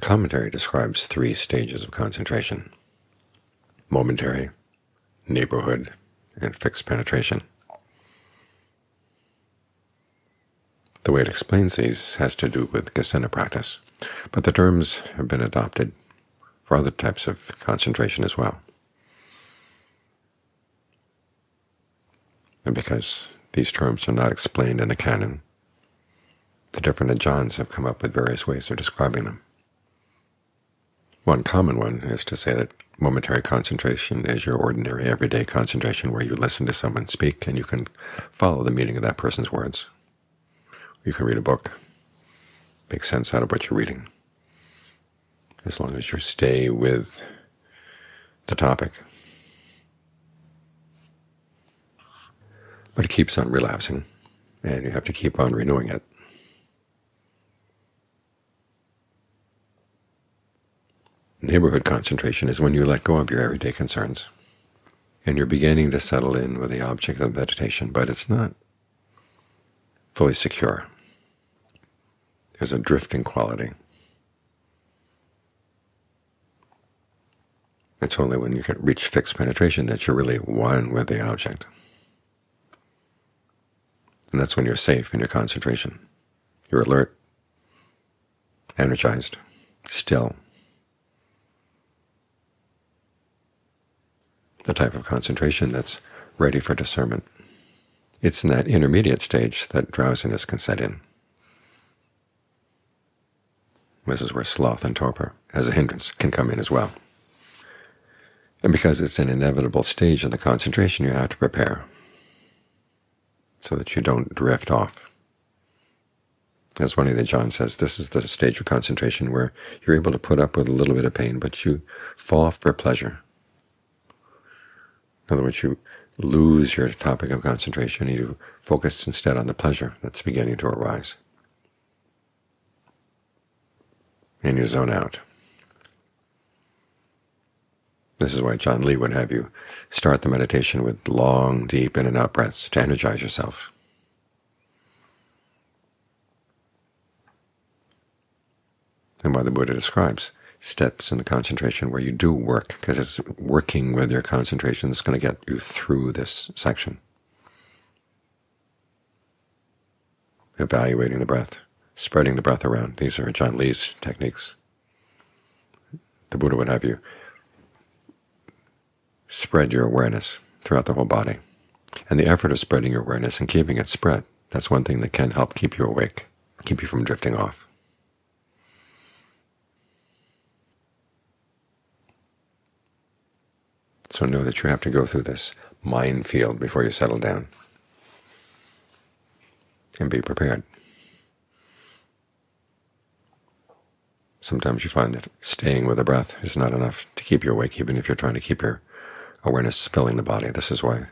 The commentary describes three stages of concentration, momentary, neighborhood, and fixed penetration. The way it explains these has to do with kasina practice, but the terms have been adopted for other types of concentration as well. And because these terms are not explained in the canon, the different Ajahns have come up with various ways of describing them. One common one is to say that momentary concentration is your ordinary everyday concentration where you listen to someone speak and you can follow the meaning of that person's words. You can read a book, make sense out of what you're reading, as long as you stay with the topic. But it keeps on relapsing, and you have to keep on renewing it. Neighborhood concentration is when you let go of your everyday concerns, and you're beginning to settle in with the object of meditation, but it's not fully secure. There's a drifting quality. It's only when you can reach fixed penetration that you're really one with the object. And that's when you're safe in your concentration. You're alert, energized, still. The type of concentration that's ready for discernment. It's in that intermediate stage that drowsiness can set in. This is where sloth and torpor, as a hindrance, can come in as well. And because it's an inevitable stage of the concentration, you have to prepare so that you don't drift off. As one of the Ajahn says, this is the stage of concentration where you're able to put up with a little bit of pain, but you fall for pleasure. In other words, you lose your topic of concentration, you focus instead on the pleasure that's beginning to arise. And you zone out. This is why Ajaan Lee would have you start the meditation with long, deep in and out breaths to energize yourself. And why the Buddha describes steps in the concentration where you do work, because it's working with your concentration that's going to get you through this section. Evaluating the breath, spreading the breath around. These are Ajaan Lee's techniques. The Buddha would have you spread your awareness throughout the whole body. And the effort of spreading your awareness and keeping it spread, that's one thing that can help keep you awake, keep you from drifting off. So know that you have to go through this minefield before you settle down. And be prepared. Sometimes you find that staying with the breath is not enough to keep you awake, even if you're trying to keep your awareness filling the body. This is why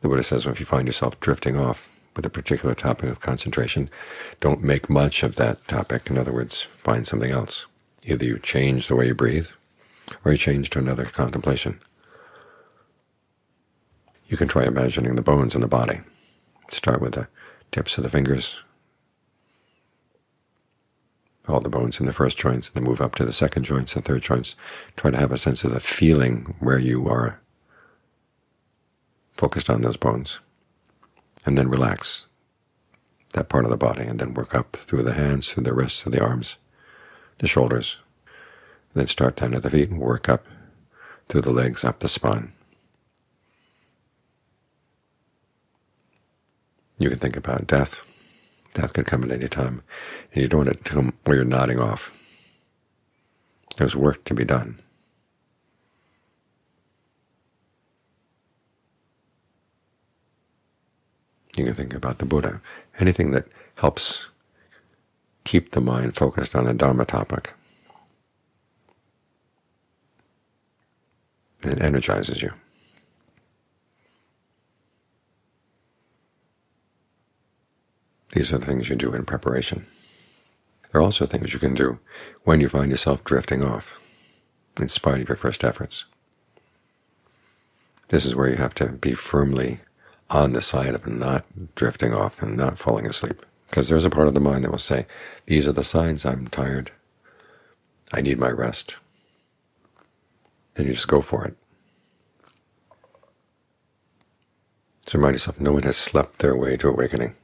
the Buddha says if you find yourself drifting off with a particular topic of concentration, don't make much of that topic. In other words, find something else. Either you change the way you breathe, or you change to another contemplation. You can try imagining the bones in the body. Start with the tips of the fingers, all the bones in the first joints, then move up to the second joints, the third joints. Try to have a sense of the feeling where you are focused on those bones, and then relax that part of the body, and then work up through the hands, through the wrists, through the arms, the shoulders, then start down at the feet and work up through the legs, up the spine. You can think about death. Death could come at any time, and you don't want it to come where you're nodding off. There's work to be done. You can think about the Buddha. Anything that helps keep the mind focused on a Dharma topic. It energizes you. These are the things you do in preparation. There are also things you can do when you find yourself drifting off, in spite of your first efforts. This is where you have to be firmly on the side of not drifting off and not falling asleep. Because there's a part of the mind that will say, these are the signs I'm tired. I need my rest. And you just go for it. So remind yourself, no one has slept their way to awakening.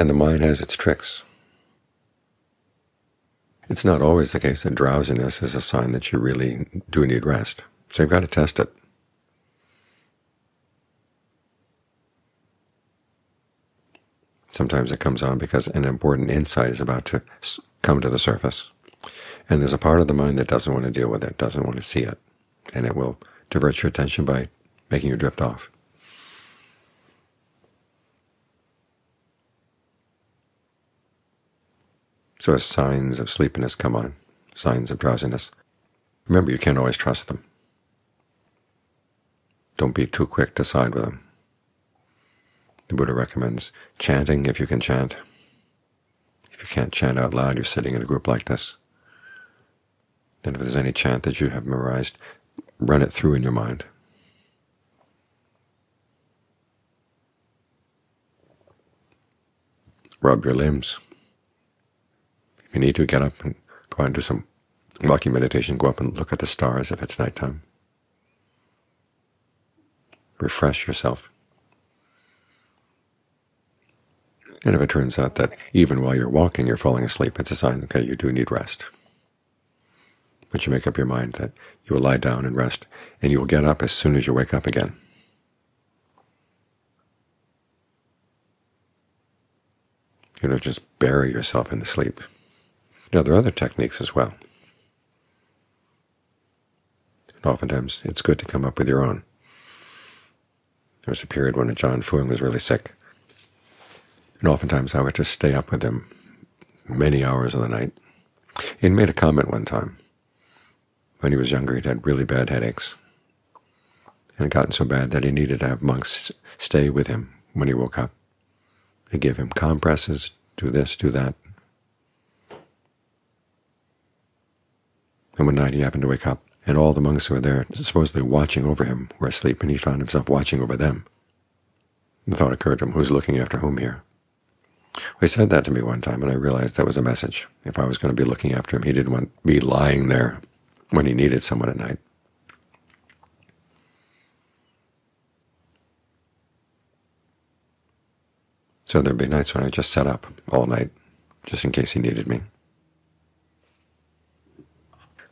And the mind has its tricks. It's not always the case that drowsiness is a sign that you really do need rest. So you've got to test it. Sometimes it comes on because an important insight is about to come to the surface, and there's a part of the mind that doesn't want to deal with it, doesn't want to see it, and it will divert your attention by making you drift off. So as signs of sleepiness come on, signs of drowsiness, remember you can't always trust them. Don't be too quick to side with them. The Buddha recommends chanting if you can chant. If you can't chant out loud, you're sitting in a group like this. And if there's any chant that you have memorized, run it through in your mind. Rub your limbs. You need to, get up and go out and do some walking meditation. Go up and look at the stars if it's nighttime. Refresh yourself. And if it turns out that even while you're walking you're falling asleep, it's a sign, okay, you do need rest. But you make up your mind that you will lie down and rest, and you will get up as soon as you wake up again. You don't just bury yourself in the sleep. Now, there are other techniques as well. And oftentimes it's good to come up with your own. There was a period when Ajaan Fuang was really sick, and oftentimes I would just stay up with him many hours of the night. He made a comment one time. When he was younger, he'd had really bad headaches, and it gotten so bad that he needed to have monks stay with him when he woke up. They give him compresses, do this, do that. And one night he happened to wake up, and all the monks who were there, supposedly watching over him, were asleep, and he found himself watching over them. The thought occurred to him, who's looking after whom here? He said that to me one time, and I realized that was a message. If I was going to be looking after him, he didn't want me lying there when he needed someone at night. So there'd be nights when I just sat up all night, just in case he needed me.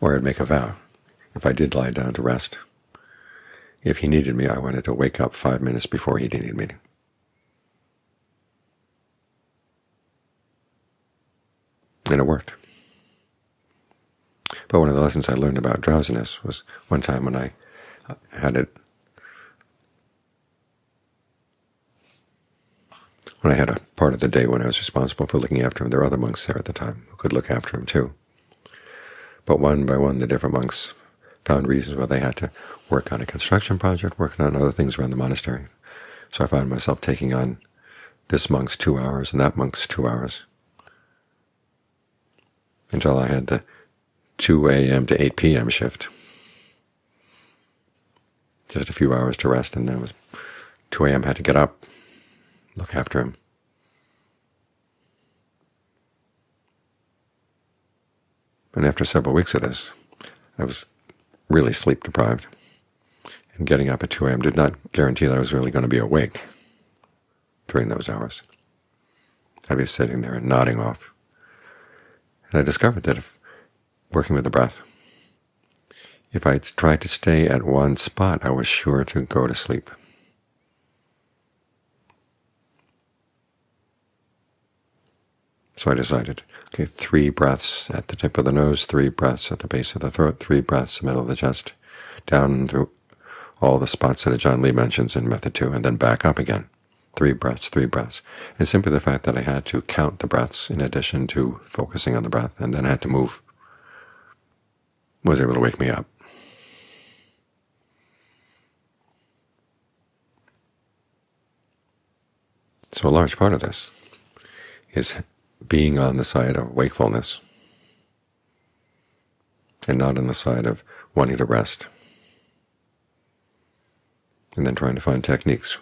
Or I'd make a vow. If I did lie down to rest, if he needed me, I wanted to wake up five minutes before he needed me. and it worked. But one of the lessons I learned about drowsiness was one time when I had it, when I had a part of the day when I was responsible for looking after him. There were other monks there at the time who could look after him too. But one by one, the different monks found reasons why they had to work on a construction project, working on other things around the monastery. So I found myself taking on this monk's two hours and that monk's two hours until I had the 2 a.m. to 8 p.m. shift. Just a few hours to rest, and then it was 2 a.m. had to get up, look after him. And after several weeks of this, I was really sleep deprived. And getting up at 2 a.m. did not guarantee that I was really going to be awake during those hours. I'd be sitting there and nodding off. And I discovered that if working with the breath, if I tried to stay at one spot, I was sure to go to sleep. So I decided, okay, three breaths at the tip of the nose, three breaths at the base of the throat, three breaths in the middle of the chest, down through all the spots that Ajaan Lee mentions in Method 2, and then back up again three breaths, three breaths. And simply the fact that I had to count the breaths in addition to focusing on the breath, and then I had to move, was able to wake me up. So a large part of this is being on the side of wakefulness and not on the side of wanting to rest, and then trying to find techniques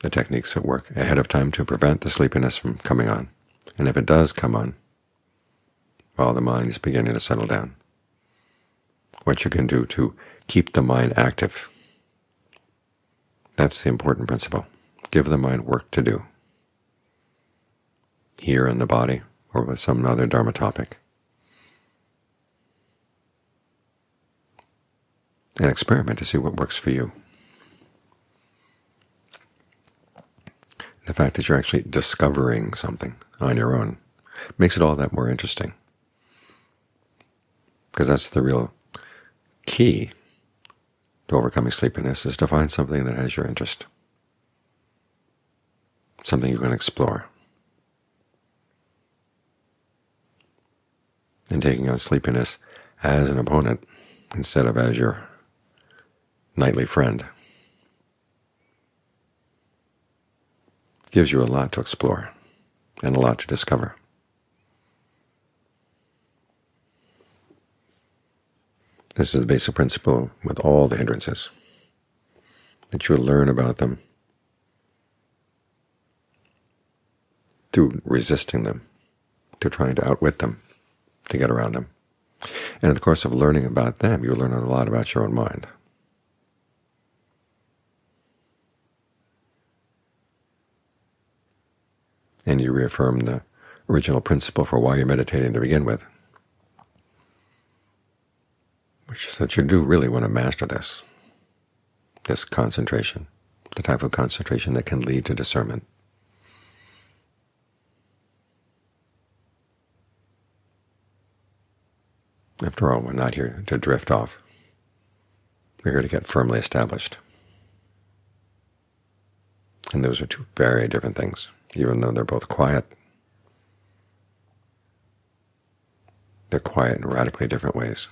the techniques that work ahead of time to prevent the sleepiness from coming on. And if it does come on, while the mind is beginning to settle down. What you can do to keep the mind active. That's the important principle. Give the mind work to do, here in the body or with some other Dharma topic. And experiment to see what works for you. The fact that you're actually discovering something on your own makes it all that more interesting, because that's the real key to overcoming sleepiness, is to find something that has your interest, something you can explore. And taking on sleepiness as an opponent instead of as your nightly friend gives you a lot to explore and a lot to discover. This is the basic principle with all the hindrances, that you learn about them through resisting them, to trying to outwit them, to get around them. And in the course of learning about them, you learn a lot about your own mind. and you reaffirm the original principle for why you're meditating to begin with, which is that you do really want to master this, this concentration, the type of concentration that can lead to discernment. After all, we're not here to drift off. We're here to get firmly established. And those are two very different things even though they're both quiet. They're quiet in radically different ways.